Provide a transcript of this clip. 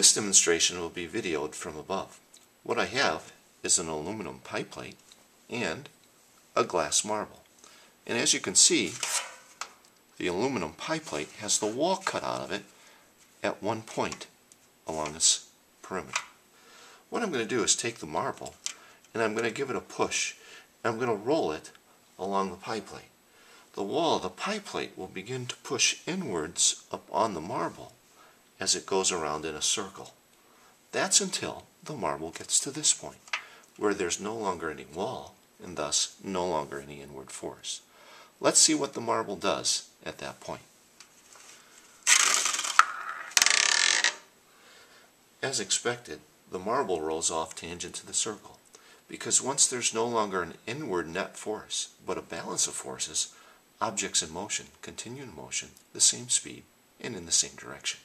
This demonstration will be videoed from above. What I have is an aluminum pie plate and a glass marble. And as you can see, the aluminum pie plate has the wall cut out of it at one point along its perimeter. What I'm going to do is take the marble and I'm going to give it a push I'm going to roll it along the pie plate. The wall of the pie plate will begin to push inwards up on the marble as it goes around in a circle. That's until the marble gets to this point, where there's no longer any wall, and thus no longer any inward force. Let's see what the marble does at that point. As expected, the marble rolls off tangent to the circle, because once there's no longer an inward net force, but a balance of forces, objects in motion continue in motion the same speed and in the same direction.